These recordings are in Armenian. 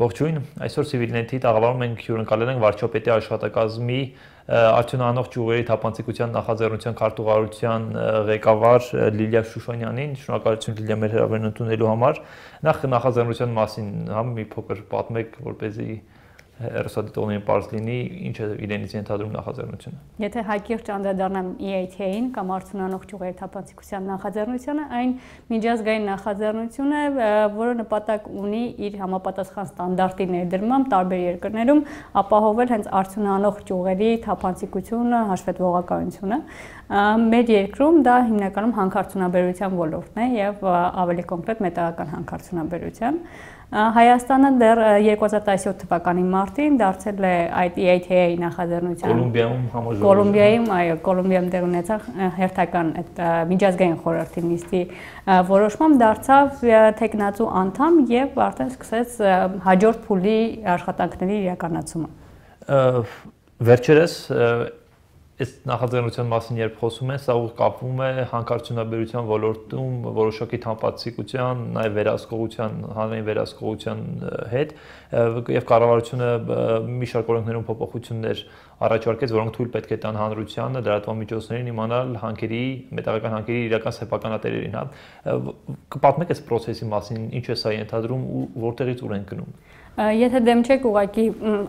Ողջույն։ Այսօր Civilnet-ի տաղավարում մենք հյուրընկալել ենք վարչապետի աշխատակազմի արդյունահանող ճյուղերի թափանցիկության նախաձեռնության քարտուղարության ղեկավար Լիլիա Շուշանյանին։ Շնորհակալություն Լիլիա մեր հրավերն ընդունելու համար։ Նախ նախաձեռնության մասին համ մի փոքր պատմեք, որպեսզի հերոսադիտողներին པարզ լինի, ինչ է իրենից ենթադրում նախաձեռնությունը։ Եթե հակիրճ անդրադառնամ EAT-ին կամ արդյունանող ճյուղերի թափանցիկության նախաձեռնությունը, այն միջազգային նախաձեռնություն է, որը նպատակ ունի իր համապատասխան ստանդարտի ներդրմամբ տարբեր երկրներում ապահովել հենց արդյունանող ճյուղերի թափանցիկությունը, հաշվետվողականությունը։ Մեր երկրում դա հիմնականում հանքարդյունաբերության ոլորտն է եւ ավելի կոնկրետ մետաղական հանքարդյունաբերության։ Հայաստանը դեռ 2017 թվականի մարտին դարձել է այդ EATA-ի նախաձեռնության Կոլումբիայում համաժողով։ Կոլումբիայում, այո, Կոլումբիայում դեռ ունեցավ հերթական այդ միջազգային խորհրդի նիստի որոշմամբ դարձավ տեխնացու անդամ եւ արդեն սկսեց հաջորդ փուլի աշխատանքների իրականացումը։ Վերջերս այս նախաձեռնության մասին երբ խոսում են, սա ուղղ կապվում է հանքարդյունաբերության ոլորտում որոշակի թամպացիկության, նաև վերահսկողության, հանրային վերահսկողության հետ եւ կառավարությունը մի շարք օրենքներում փոփոխություններ առաջարկեց, որոնք թույլ պետք է տան հանրությանը դրատվամիջոցներին իմանալ հանքերի, մետաղական հանքերի իրական սեփականատերերին, հա։ Կպատմեք այս process-ի մասին, ինչ է սա ենթադրում ու որտեղից ուր են գնում։ Եթե դեմ չեք ուղակի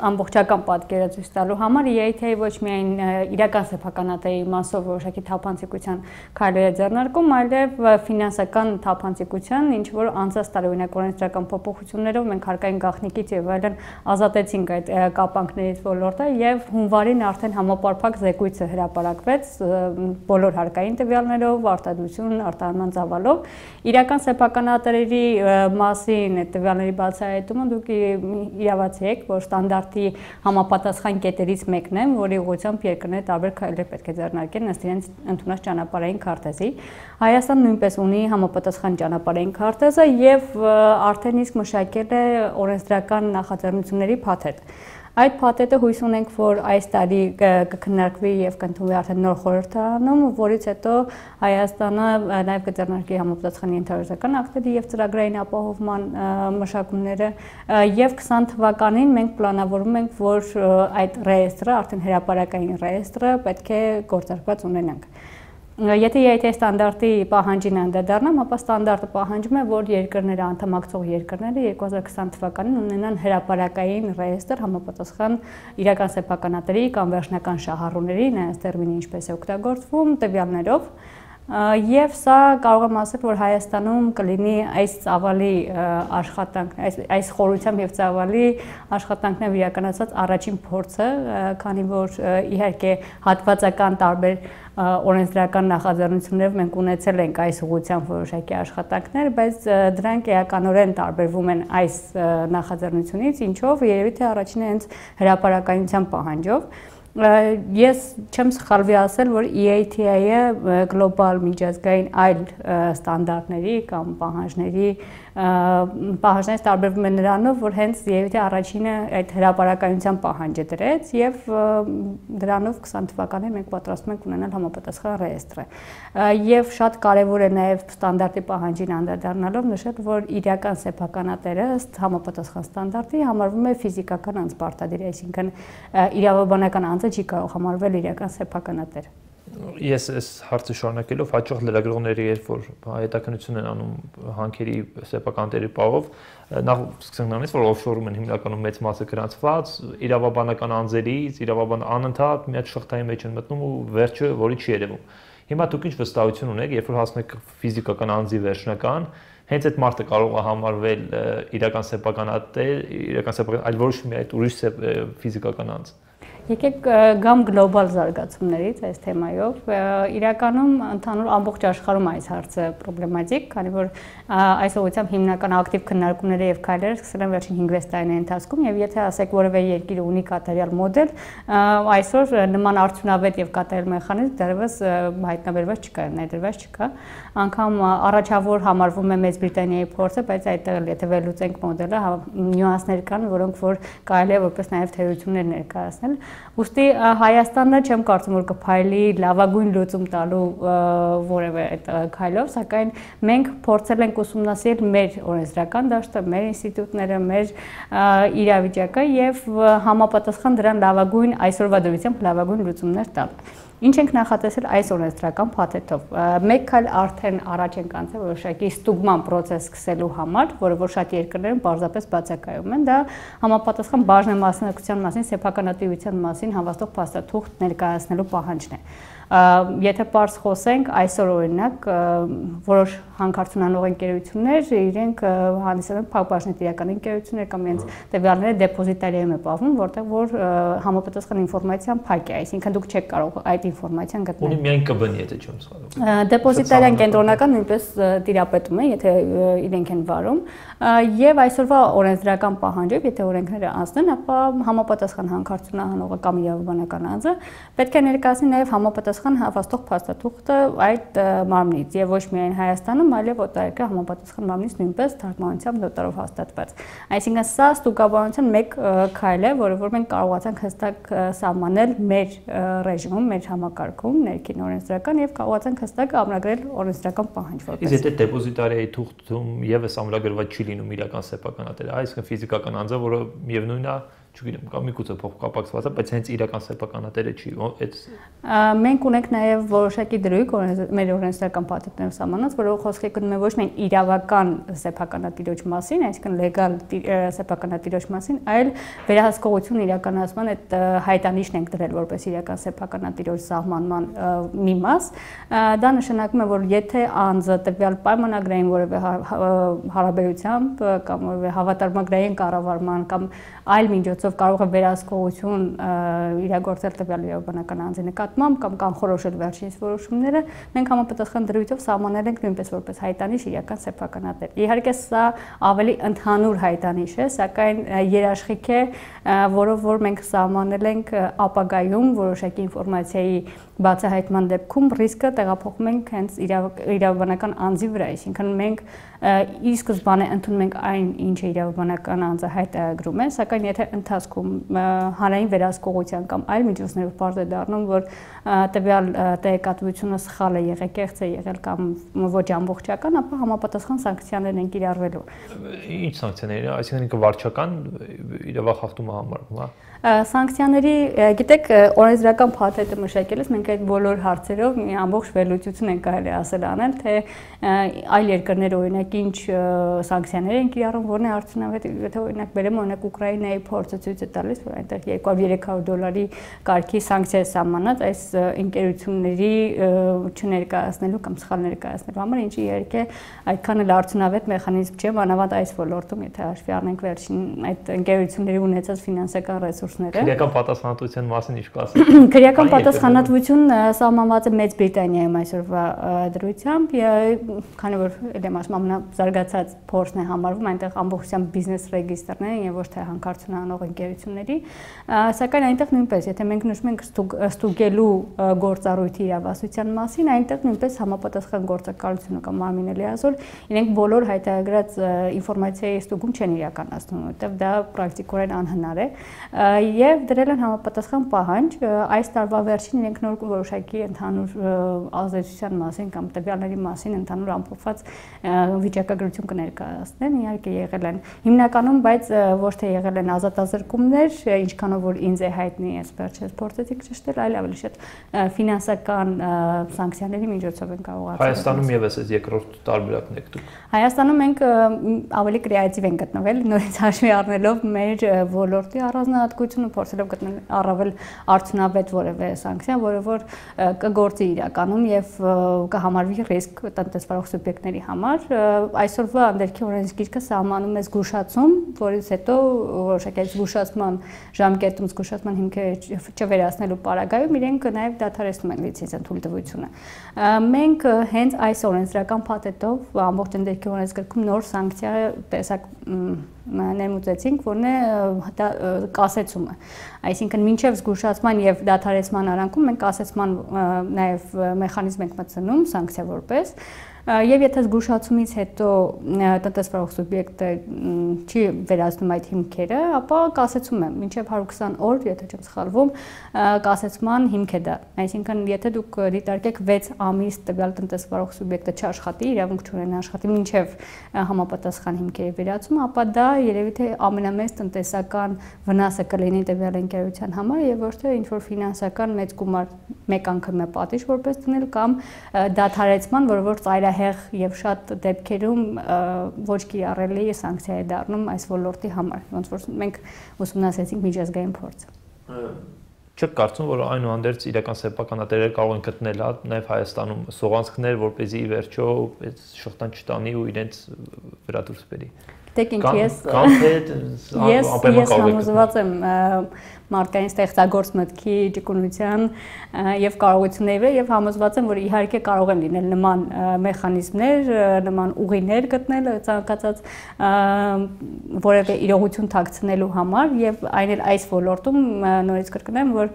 ամբողջական պատկերը ցույց տալու համար EIT-ի ոչ միայն իրական սեփականատերի մասով որոշակի թափանցիկության քայլեր է ձեռնարկում, այլև ֆինանսական թափանցիկության, ինչ որ անցած տարօրինակ օրենսդրական փոփոխություններով մենք հարկային գաղտնիքից եւ այլն ազատեցինք այդ կապանքներից ոլորտը եւ հունվարին արդեն համապարփակ զեկույցը հրապարակվեց բոլոր հարկային տվյալներով, արտադրություն, արտահանման ծավալով։ Իրական սեփականատերերի մասին այդ տվյալների բացահայտումը դուք իրավացի եք, որ ստանդարտի համապատասխան կետերից մեկն է, որի ուղղությամբ երկրները տարբեր քայլեր պետք է ձեռնարկեն ըստ իրենց ընդունած ճանապարհային քարտեզի։ Հայաստանը նույնպես ունի համապատասխան ճանապարհային քարտեզը եւ արդեն իսկ մշակել է օրենսդրական նախաձեռնությունների փաթեթ։ Այդ փաթեթը հույս ունենք, որ այս տարի կքննարկվի եւ կընդունվի արդեն նոր խորհրդարանում, որից հետո Հայաստանը նաեւ կձեռնարկի համապատասխան ենթարարական ակտերի եւ ծրագրային ապահովման մշակումները եւ 20 թվականին մենք պլանավորում ենք, որ այդ ռեեստրը, արդեն հրապարակային ռեեստրը պետք է գործարկված ունենանք։ Եթե EIT ստանդարտի պահանջին անդրադառնամ, ապա ստանդարտը պահանջում է, որ երկրները անդամակցող երկրները 2020 թվականին ունենան հրապարակային ռեեստր համապատասխան իրական սեփականատերի կամ վերջնական շահառուների, նայած տերմինը ինչպես է օգտագործվում, տվյալներով, Եվ սա կարող եմ ասել, որ Հայաստանում կլինի այս ծավալի աշխատանք, այս այս խորությամբ եւ ծավալի աշխատանքներով իրականացած առաջին փորձը, քանի որ իհարկե հատվածական տարբեր օրենսդրական նախաձեռնություններով մենք ունեցել ենք այս ուղղությամբ որոշակի աշխատանքներ, բայց դրանք էականորեն տարբերվում են այս նախաձեռնությունից, ինչով երևի թե առաջինը հենց հրաապարակայնության պահանջով ես չեմ սխալվի ասել, որ EATI-ը գլոբալ միջազգային այլ ստանդարտների կամ պահանջների պահանջներից տարբերվում է նրանով, որ հենց երևի առաջինը այդ հրաապարակայնության պահանջը դրեց եւ դրանով 20 թվականին մենք պատրաստում ենք ունենալ համապատասխան ռեեստրը։ Եվ շատ կարեւոր է նաեւ ստանդարտի պահանջին անդրադառնալով նշել, որ իրական սեփականատերը ըստ համապատասխան ստանդարտի համարվում է ֆիզիկական անձ պարտադիր, այսինքն իրավաբանական անձը չի կարող համարվել իրական սեփականատեր ես այս հարցը շարունակելով հաջող լրագրողների երբ որ հետաքնություն են անում հանքերի սեփական տերի պահով նախ սկսենք նրանից որ օֆշորում են հիմնականում մեծ մասը գրանցված իրավաբանական անձերից իրավաբան անընդհատ մի հատ շղթայի մեջ են մտնում ու վերջը որի չի երևում հիմա դուք ինչ վստահություն ունեք երբ որ հասնեք ֆիզիկական անձի վերջնական հենց այդ մարդը կարող է համարվել իրական սեփականատեր իրական սեփական այլ ոչ մի այդ ուրիշ ֆիզիկական անձ Եկեք գամ գլոբալ զարգացումներից այս թեմայով։ Իրականում ընդհանուր ամբողջ աշխարհում այս հարցը պրոբլեմատիկ, քանի որ այս ուղղությամբ հիմնական ակտիվ քննարկումները եւ քայլերը սկսել են վերջին 5-6 տարիների ընթացքում եւ եթե ասեք որևէ երկիր ունի կատարյալ մոդել, այսօր նման արդյունավետ եւ կատարյալ մեխանիզմ դեռևս հայտնաբերված չկա, ներդրված չկա։ Անկամ առաջավոր համարվում է Մեծ Բրիտանիայի փորձը, բայց այդտեղ եթե վերլուծենք մոդելը, նյուանսներ կան, որոնք որ կարելի է որպես նաեւ թերություններ ներկայացնել Ոստի Հայաստանը չեմ կարծում որ կփայլի լավագույն լուծում տալու որևէ այդ քայլով, սակայն մենք փորձել ենք ուսումնասիրել մեր օրենսդրական դաշտը, մեր ինստիտուտները, մեր իրավիճակը եւ համապատասխան դրան լավագույն այսօրվա դրությամբ լավագույն լուծումներ տալ։ Ինչ ենք նախատեսել այս օրենսդրական փաթեթով։ Մեկ քայլ արդեն առաջ ենք անցել որոշակի ստուգման process սկսելու համար, որը որ շատ երկրներում պարզապես բացակայում են, դա համապատասխան բաժնեմասնակցության մասին, սեփականատիրության մասին հավաստող փաստաթուղթ ներկայացնելու պահանջն է եթե པարզ խոսենք, այսօր օրինակ որոշ հանքարդյունանող ընկերություններ իրենք հանդիսանում են փակbaşնետիրական ընկերություններ կամ իրենց տվյալները դեպոզիտարիայում է պահվում, որտեղ որ համապատասխան ինֆորմացիան փակ է, այսինքն դուք չեք կարող այդ ինֆորմացիան գտնել։ Ունի միայն ԿԲ-ն, եթե չեմ սխալվում։ Դեպոզիտարիան կենտրոնական նույնպես տիրապետում է, եթե իրենք են վարում, եւ այսօրվա օրենսդրական պահանջով, եթե օրենքները անցնեն, ապա համապատասխան հանքարդյունահանողը կամ իրավաբանական անձը պետք է ներկայացնի նաեւ համապատասխան համապատասխան հավաստող փաստաթուղթը այդ մարմնից եւ ոչ միայն Հայաստանում, այլև օտարերկրյա համապատասխան մարմնից նույնպես թարգմանությամբ նոտարով հաստատված։ Այսինքն սա ստուգաբանության մեկ քայլ է, որը որ մենք կարողացանք հստակ սահմանել մեր ռեժիմում, մեր համակարգում, ներքին օրենսդրական եւ կարողացանք հստակ ամրագրել օրենսդրական պահանջ որպես։ Իսկ եթե դեպոզիտարիայի թուղթում եւս ամրագրված չի լինում իրական սեփականատերը, այսինքն ֆիզիկական անձը, որը միևնույնն է չգիտեմ, կամ միգուցե փոխկապակցված է, բայց հենց իրական սեփականատերը չի, այդ մենք ունենք նաև որոշակի դրույթ մեր օրենսդրական պատերներով սահմանած, որով խոսքը գնում է ոչ միայն իրավական սեփականատիրոջ մասին, այսինքն լեգալ սեփականատիրոջ մասին, այլ վերահսկողություն իրականացման այդ հայտանիշն ենք դրել որպես իրական սեփականատիրոջ սահմանման մի մաս։ Դա նշանակում է, որ եթե անձը տվյալ պայմանագրային որևէ հարաբերությամբ կամ որևէ հավատարմագրային կառավարման կամ այլ միջոցով կարող է վերահսկողություն իրագործել տվյալ իրավաբանական անձի նկատմամբ կամ կանխորոշել վերջինիս որոշումները, մենք համապատասխան դրույթով սահմանել ենք նույնպես որպես հայտանիշ իրական սեփականատեր։ Իհարկե սա ավելի ընդհանուր հայտանիշ է, սակայն երաշխիք է, որով որ մենք սահմանել ենք ապագայում որոշակի ինֆորմացիայի բացահայտման դեպքում ռիսկը տեղափոխում ենք հենց իրավաբանական անձի վրա, այսինքն մենք ի սկզբանե ընդունում ենք այն, ինչը իրավաբանական անձը հայտարարում է, սակայն եթե ընթացքում հանրային վերահսկողության կամ այլ միջոցներով բարձ է դառնում, որ տվյալ տեղեկատվությունը սխալ է եղել, կեղծ է եղել կամ ոչ ամբողջական, ապա համապատասխան սանկցիաներ են կիրառվելու։ Ինչ սանկցիաներ, այսինքն վարչական իրավախախտումը համարվում, հա Սանկցիաների, գիտեք, օրենսդրական փաթեթը մշակելիս մենք այդ բոլոր հարցերով մի ամբողջ վերլուծություն ենք կարելի ասել անել, թե այլ երկրներ օրինակ ինչ սանկցիաներ են կիրառում, որն է արդյունավետ, եթե օրինակ բերեմ օրինակ Ուկրաինայի փորձը ցույց է տալիս, որ այնտեղ 200-300 դոլարի կարգի սանկցիա է սահմանած այս ընկերությունների չներկայացնելու կամ սխալ ներկայացնելու համար, ինչը իհարկե այդքան էլ արդյունավետ մեխանիզմ չէ, մանավանդ այս ոլորտում, եթե հաշվի առնենք վերջին այդ ընկերությունների ունեցած ֆինանսական ռեսուրս ռեսուրսները։ Քրեական պատասխանատվության մասին ինչ կասեք։ Քրեական պատասխանատվություն սահմանված է Մեծ Բրիտանիայում այսօրվա դրությամբ, քանի որ դեմ ասում ամենազարգացած փորձն է համարվում, այնտեղ ամբողջությամբ բիզնես ռեգիստրներ են եւ ոչ թե հանքարդյունանող ընկերությունների, սակայն այնտեղ նույնպես, եթե մենք նշում ենք ստուգելու գործառույթի իրավասության մասին, այնտեղ նույնպես համապատասխան գործակալությունը կամ մարմինը լիազոր իրենք բոլոր հայտարարած ինֆորմացիայի ստուգում չեն իրականացնում, որտեղ դա պրակտիկորեն անհնար է եւ դրել են համապատասխան պահանջ այս տարվա վերջին իրենք նոր որոշակի ընդհանուր ազդեցության մասին կամ տվյալների մասին ընդհանուր ամփոփված վիճակագրություն կներկայացնեն իհարկե եղել են հիմնականում բայց ոչ թե եղել են ազատազրկումներ ինչքանով որ ինձ է հայտնի ես վերջերս փորձեցի ճշտել այլ ավելի շատ ֆինանսական սանկցիաների միջոցով են կարողացել Հայաստանում եւս այս երկրորդ տարբերակն եք դուք Հայաստանում մենք ավելի կրեատիվ ենք գտնվել նորից հաշվի առնելով մեր ոլորտի առանձնահատկությունները հատկությունը փորձելով գտնել առավել արդյունավետ որևէ սանկցիա, որը որ կգործի իրականում եւ կհամարվի ռիսկ տնտեսվարող սուբյեկտների համար։ Այսօրվա անդերքի օրենսգիրքը սահմանում է զգուշացում, որից հետո որոշակի զգուշացման ժամկետում զգուշացման հիմքերը չվերացնելու պարագայում իրենք նաեւ դադարեցնում են լիցենզիան թույլտվությունը։ Մենք հենց այս օրենսդրական փաթեթով ամբողջ անդերքի օրենսգրքում նոր սանկցիա տեսակ ներմուծեցինք, որն է կասեցումը։ Այսինքն մինչև զգուշացման եւ դադարեցման արանքում մենք կասեցման նաեւ մեխանիզմ ենք մտցնում սանկցիա որպես Եվ եթե զգուշացումից հետո տնտեսվարող սուբյեկտը չի վերացնում այդ հիմքերը, ապա կասեցում եմ, մինչև 120 օր, եթե չեմ սխալվում, կասեցման հիմք է դա։ Այսինքն, եթե դուք դիտարկեք 6 ամիս տվյալ տնտեսվարող սուբյեկտը չաշխատի, իրավունք չունենա աշխատի մինչև համապատասխան հիմքերի վերացումը, ապա դա երևի թե ամենամեծ տնտեսական վնասը կլինի տվյալ ընկերության համար եւ ոչ թե ինչ որ ֆինանսական մեծ գումար մեկ անգամ է պատիժ որպես դնել կամ դադարեցման, որը որ ծայր հեղ եւ շատ դեպքերում ոչ կիրառելի սանկցիա է դառնում այս ոլորտի համար ոնց որ մենք ուսումնասիրեցինք միջազգային փորձը չեք կարծում որ այնուհանդերձ իրական սեփականատերերը կարող են գտնել հա նաև Հայաստանում սողանցքներ որ เป զի վերջո այս շղթան չտանի ու իրենց վրա դուրս բերի Դեք ինք ես կամ թե ես համոզված եմ մարդկային ստեղծագործ մտքի ճկունության եւ կարողությունների վրա եւ համոզված եմ, որ իհարկե կարող են լինել նման մեխանիզմներ, նման ուղիներ գտնել ցանկացած որևէ իրողություն թաքցնելու համար եւ այն էլ այս ոլորտում նորից կրկնեմ, որ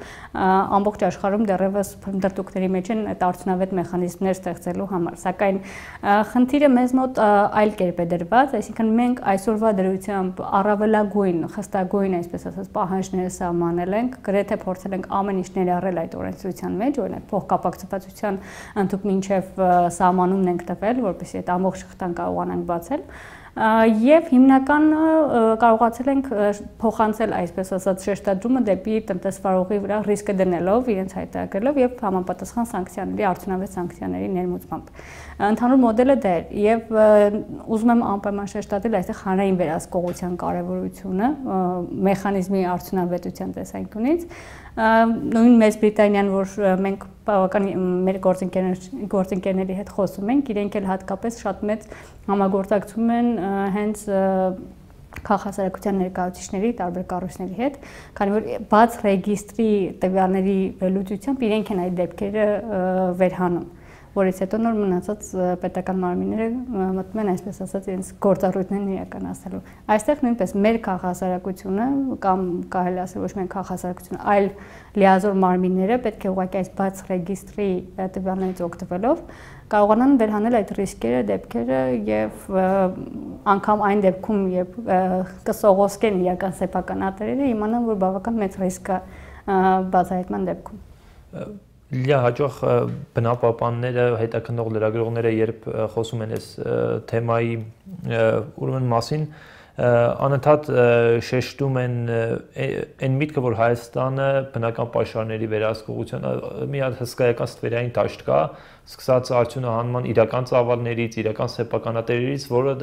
ամբողջ աշխարհում դեռևս դրտուկների մեջ են այդ արդյունավետ մեխանիզմներ ստեղծելու համար։ Սակայն խնդիրը մեզ մոտ այլ կերպ է դրված, այսինքն մենք այսօրվա դրությամբ առավելագույն, խստագույն, այսպես ասած, պահանջները սահման սահմանել ենք, գրեթե փորձել ենք ամեն ինչ ներառել այդ օրենսդրության մեջ, օրինակ փոխկապակցվածության ընդհանուր մինչև սահմանումն ենք տվել, որպեսզի այդ ամբողջ շղթան կարողանանք բացել եւ հիմնական կարողացել ենք փոխանցել այսպես ասած շեշտադրումը դեպի տնտեսվարողի վրա ռիսկը դնելով, իրենց հայտարարելով եւ համապատասխան սանկցիաների, արդյունավետ սանկցիաների ներմուծմամբ։ Ընդհանուր մոդելը դա էր եւ ուզում եմ անպայման շեշտադրել այստեղ հանրային վերահսկողության կարեւորությունը մեխանիզմի արդյունավետության տեսանկյունից նույն Մեծ Բրիտանիան, որ մենք բավական մեր գործընկերներ գործընկերների հետ խոսում ենք, իրենք էլ հատկապես շատ մեծ համագործակցում են հենց քաղաքասարակության ներկայացուցիչների տարբեր կառույցների հետ, քանի որ բաց ռեգիստրի տվյալների վերլուծությամբ իրենք են այդ դեպքերը վերհանում որից հետո նոր մնացած պետական մարմինները մտնում են այսպես ասած իրենց գործառույթներն իրականացնելու։ Այստեղ նույնպես մեր քաղաքասարակությունը կամ կարելի ասել ոչ միայն քաղաքասարակությունը, այլ լիազոր մարմինները պետք է ուղղակի այս բաց ռեգիստրի տվյալներից օգտվելով կարողանան վերհանել այդ ռիսկերը, դեպքերը եւ անգամ այն դեպքում, երբ կսողոսկեն իրական սեփականատերերը, իմանան, որ բավական մեծ ռիսկ է բացահայտման դեպքում Լիա հաջող բնապապանները, հետաքննող լրագրողները, երբ խոսում են այս թեմայի ուրեմն մասին, անընդհատ շեշտում են այն միտքը, որ Հայաստանը բնական պաշարների վերահսկողության մի հատ հսկայական ստվերային դաշտ կա, սկսած արդյունահանման իրական ծավալներից, իրական սեփականատերերից, որը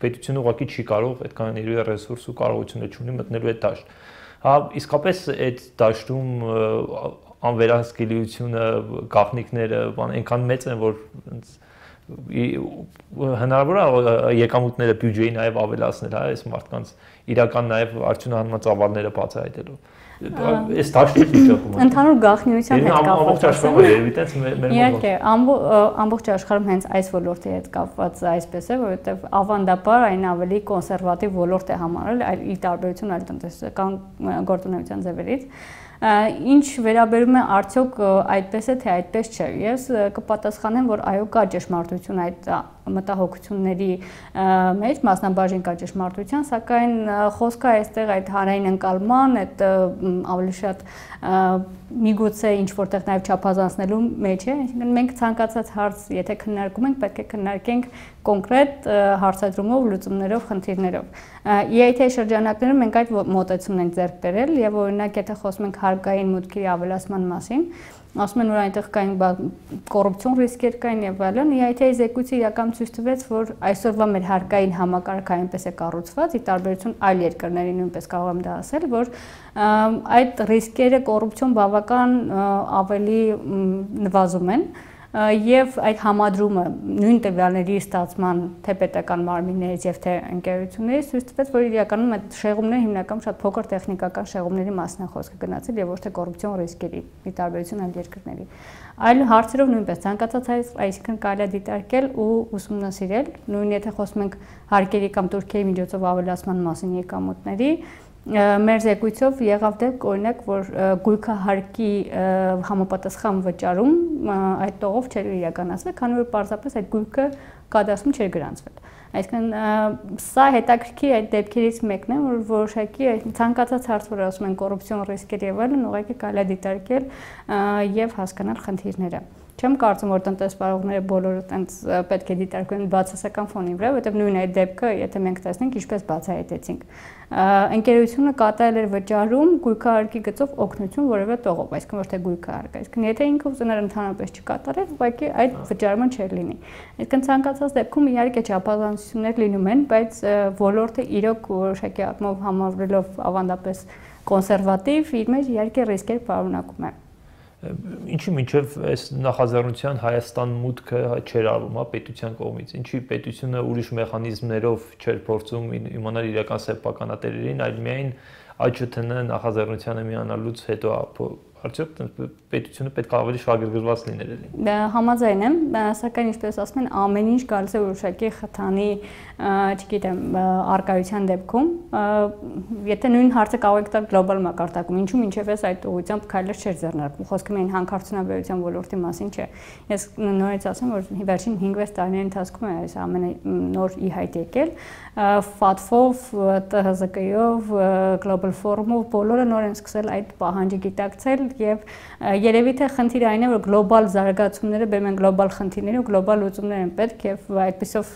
պետությունը ուղղակի չի կարող այդքան ներուի ռեսուրս ու կարողությունը չունի մտնելու այդ դաշտ։ Հա, իսկապես այդ դաշտում անվերահսկելիությունը, գաղտնիքները, բան այնքան մեծ են, որ հնարավոր է եկամուտները բյուջեի նաև ավելացնել, հա, այս մարդկանց իրական նաև արդյունահանման ծավալները բացահայտելով այս դաշտից միջակայքում։ Ընդհանուր գաղտնիության հետ կապված։ Ամբողջ աշխարհում երևի տես մեր մեր Իհարկե, ամբողջ աշխարհում հենց այս ոլորտի հետ կապված այսպես է, որովհետև ավանդաբար այն ավելի կոնսերվատիվ ոլորտ է համարել, այլ ի տարբերություն այլ տնտեսական գործունեության ձևերից ինչ վերաբերում է արդյոք այդպես է թե այդպես չէ ես կպատասխանեմ որ այո կա ճշմարտություն այդ մտահոգությունների մեջ մասնաբաժին կա ճշմարտության սակայն խոսքը այստեղ այդ հանրային ընկալման այդ ավելի շատ միգուցե ինչ որտեղ նաև չափազանցնելու մեջ է այսինքն մենք ցանկացած հարց եթե քննարկում ենք պետք է քննարկենք կոնկրետ հարցադրումով լուծումներով խնդիրներով EIT շրջանակներում մենք այդ մոտեցումն ենք ձեռք բերել եւ օրինակ եթե խոսում ենք հարկային մուտքերի ավելացման մասին, ասում են որ այնտեղ կային կոռուպցիոն ռիսկեր կային եւ այլն, EIT-ի զեկույցը իրական ցույց տվեց, որ այսօրվա մեր հարկային համակարգը այնպես է կառուցված, ի տարբերություն այլ երկրների նույնպես կարող եմ դա ասել, որ այդ ռիսկերը կոռուպցիոն բավական ավելի նվազում են եւ այդ համադրումը նույն տվյալների ստացման թե պետական մարմիններից եւ թե ընկերություններից ցույց տվեց, որ իրականում այդ շեղումները հիմնական շատ փոքր տեխնիկական շեղումների մասն է խոսքը գնացել եւ ոչ թե կոռուպցիոն ռիսկերի՝ ի տարբերություն այլ երկրների։ Այլ հարցերով նույնպես ցանկացած հայց, այսինքն կարելի է դիտարկել ու ուսումնասիրել, նույն եթե խոսում ենք հարկերի կամ Թուրքիայի միջոցով ավելացման մասին եկամուտների, մեր զեկույցով եղավ դեպք օրինակ որ գույքը հարկի համապատասխան վճարում այդ տողով չէր իրականացվել քանի որ պարզապես այդ գույքը կադաստրում չէր գրանցվել Այսինքն սա հետաքրքիր այդ դեպքերից մեկն է, որ որոշակի ցանկացած հարց, որ ասում են կոռուպցիոն ռիսկեր եւ այլն, ուղղակի կարելի է դիտարկել եւ հասկանալ խնդիրները։ Չեմ կարծում, որ տնտեսվարողները բոլորը տենց պետք է դիտարկվեն բացասական ֆոնի վրա, որովհետև նույն այդ դեպքը, եթե մենք տեսնենք, ինչպես բացահայտեցինք, ընկերությունը կատարել էր վճարում գույքահարկի գծով օգնություն որևէ տողով, այսինքն ոչ թե գույքահարկ, այսինքն եթե ինքը ուզենար ընդհանրապես չկատարել, ուղղակի այդ վճարումը չէր լինի։ Այսինքն ցանկացած դեպքում իհարկե չափազանցություններ լինում են, բայց ոլորտը իրոք որոշակի ակմով համարվելով ավանդապես կոնսերվատիվ, իր մեջ իհարկե ռիսկեր պարունակում է ինչի միջև այս նախաձեռնության Հայաստան մուտքը չէր արվում, հա, պետության կողմից։ Ինչի պետությունը ուրիշ մեխանիզմներով չէր փորձում իմանալ իրական սեփականատերերին, այլ միայն ԱՃԹՆ նախաձեռնությանը միանալուց հետո արդյոք պետությունը պետք է ավելի շահագրգռված լիներ էլի։ համաձայն եմ, սակայն ինչպես ասում են, ամեն ինչ գալիս է որոշակի խթանի, չգիտեմ, արկայության դեպքում, եթե նույն հարցը կարող եք տալ գլոբալ մակարդակում, ինչու մինչև այս այդ ուղղությամբ քայլեր չէր ձեռնարկվում։ Խոսքը միայն հանքարդյունաբերության ոլորտի մասին չէ։ Ես նորից ասեմ, որ վերջին 5-6 տարիների ընթացքում է այս ամենը նոր ի հայտ եկել, FATF-ով, ՏՀԶԿ-ով, Global Forum-ով բոլորը նոր են սկսել այդ պահանջը գիտակցել եւ երևի թե խնդիրը այն է որ գլոբալ զարգացումները բերում են գլոբալ խնդիրների ու գլոբալ լուծումներ են պետք եւ այդպեսով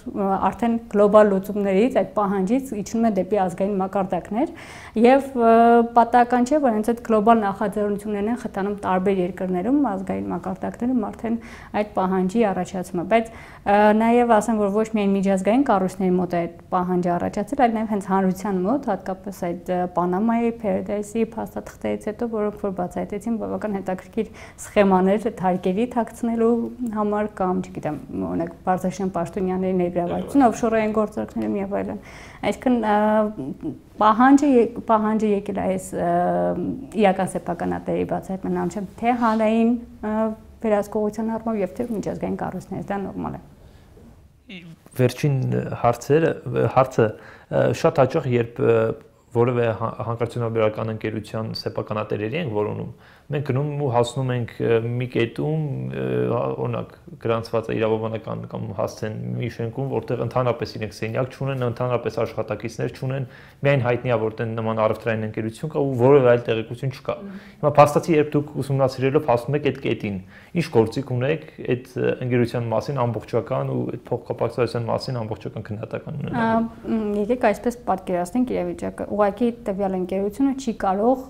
արդեն գլոբալ լուծումներից այդ պահանջից իջնում է դեպի ազգային մակարդակներ եւ պատահական չէ որ հենց այդ գլոբալ նախաձեռնություններն են խթանում տարբեր երկրներում ազգային մակարդակներում արդեն այդ պահանջի առաջացումը բայց նաեւ ասեմ որ ոչ միայն միջազգային կառույցների մոտ է այդ պահանջը առաջացել այլ նաեւ հենց հանրության մոտ հատկապես այդ Պանամայի, Paradise-ի փաստաթղթերից հետո որոնք որ բացահայտեցին բավական հետաքրքիր սխեմաներ թարգերի թաքցնելու համար կամ, չգիտեմ, օրինակ Բարզաշյան Պաշտոնյանների ներգրավվածություն օֆշորային գործարքներում եւ այլն։ Այսինքն պահանջը պահանջը եկել է այս իրական սեփականատերի բացահայտման անչափ թե հանրային վերահսկողության առումով եւ թե միջազգային կառույցներից դա նորմալ է վերջին հարցերը հարցը շատ հաճախ երբ որևէ հանկարծությունաբերական ընկերության սեփականատերերի ենք որոնում մենք գնում ու հասնում ենք մի կետում, օրինակ գրանցված է իրավաբանական կամ հասցեն մի շենքում, որտեղ ընդհանրապես իրենք սենյակ չունեն, ընդհանրապես աշխատակիցներ չունեն, միայն հայտնի է, որ տեն նման առևտրային ընկերություն կա ու որևէ այլ տեղեկություն չկա։ Հիմա փաստացի երբ դուք ուսումնասիրելով հասնում եք այդ կետին, ինչ գործիք ունեք այդ ընկերության մասին ամբողջական ու այդ փոխկապակցության մասին ամբողջական քննադատական ունենալ։ Եկեք այսպես պատկերացնենք իրավիճակը։ Ուղղակի տվյալ ընկերությունը չի կարող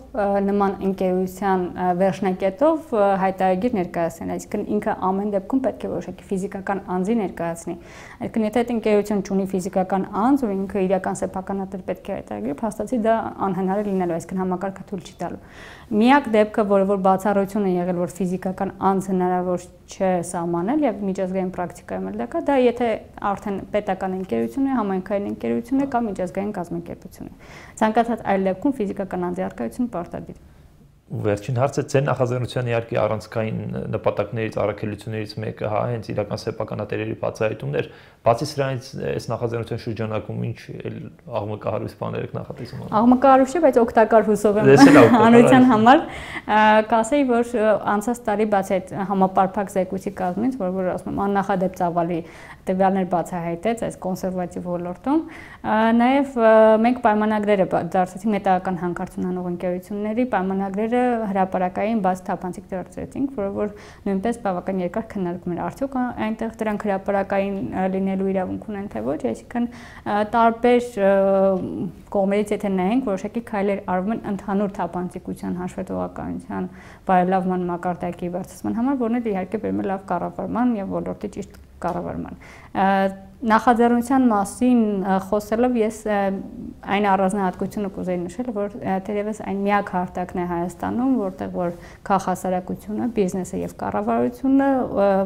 նման ընկերության վերջնակետով հայտարարագիր ներկայացնել, այսինքն ինքը ամեն դեպքում պետք է որոշակի ֆիզիկական անձի ներկայացնի։ Այսինքն եթե այդ ընկերություն ունի ֆիզիկական անձ, ու ինքը իրական սեփականատեր պետք է հայտարարի, փաստացի դա անհնար է լինելու, այսինքն համակարգը թույլ չի տալու։ Միակ դեպքը, որը որ բացառություն է եղել, որ ֆիզիկական անձ հնարավոր չէ սահմանել եւ միջազգային պրակտիկայում էլ դա կա, դա եթե արդեն պետական ընկերություն է, համայնքային ընկերություն է կամ միջազգային կազմակերպություն է։ Ցանկացած այլ դեպքում ֆիզիկական անձի արկայությունը պարտադիր է վերջին հարցը ցեն նախաձեռնության իհարկե առանցքային նպատակներից առաքելություններից մեկը հա հենց իրական սեփականատերերի բացահայտումներ բացի սրանից այս նախաձեռնության շրջանակում ինչ էլ աղմկահարույց բաներ եք նախատեսում աղմկահարույց չէ բայց օգտակար հուսով եմ հանրության համար կասեի որ անցած տարի բացի այդ համապարփակ զեկույցի կազմից որ որ ասում եմ աննախադեպ ծավալի տվյալներ բացահայտեց այս կոնսերվատիվ ոլորտում նաև մենք պայմանագրերը դարձեցինք մետաղական հանքարդյունանող ընկերությունների պայմանագրերը հարցերը հրաապարակային բաց թափանցիկ դարձրեցինք, որը որ նույնպես բավական երկար քննարկում էր արդյոք այնտեղ դրանք հրաապարակային լինելու իրավունք ունեն թե ոչ, այսինքն տարբեր կողմերից եթե նայենք, որոշակի քայլեր արվում են ընդհանուր թափանցիկության հաշվետվողականության բարելավման մակարդակի բարձրացման համար, որն էլ իհարկե բերում է լավ կառավարման եւ ոլորտի ճիշտ կառավարման նախաձեռնության մասին խոսելով ես այն առանձնահատկությունը կուզեի նշել, որ թերևս այն միակ հարթակն է Հայաստանում, որտեղ որ քաղաքասարակությունը, բիզնեսը եւ կառավարությունը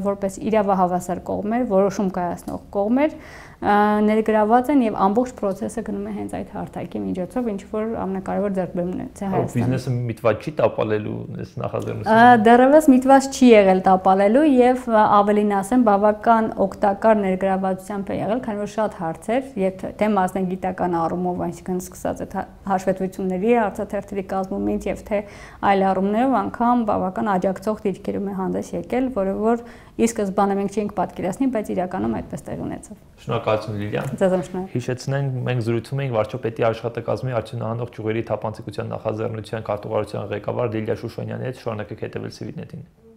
որպես իրավահավասար կողմեր, որոշում կայացնող կողմեր ներգրաված են եւ ամբողջ process-ը գնում է հենց այդ հարթակի միջոցով, ինչ որ ամենակարևոր ձեռքբերումն է Հայաստանում։ Բիզնեսը միտված չի տապալելու այս նախաձեռնությունը։ Դեռևս միտված չի եղել տապալելու եւ ավելին ասեմ, բավական օգտակար ներգրավվածության նույնությամբ է եղել, քանի որ շատ հարցեր, եթե թե մասնագիտական առումով, այսինքն սկսած այդ հաշվետվությունների հարցաթերթերի կազմումից եւ թե այլ առումներով անգամ բավական աջակցող դիրքերում է հանդես եկել, որը որ ի սկզբանե մենք չէինք պատկերացնի, բայց իրականում այդպես տեղ ունեցավ։ Շնորհակալություն Լիլիան։ Ձեզ շնորհակալ։ Հիշեցնենք, մենք զրուցում էինք վարչապետի աշխատակազմի արդյունահանող ճյուղերի թափանցիկության նախաձեռնության կարտուղարության ղեկավար Լիլիա Շուշոնյանի հետ, շնորհակալություն հետևել Civinet-ին։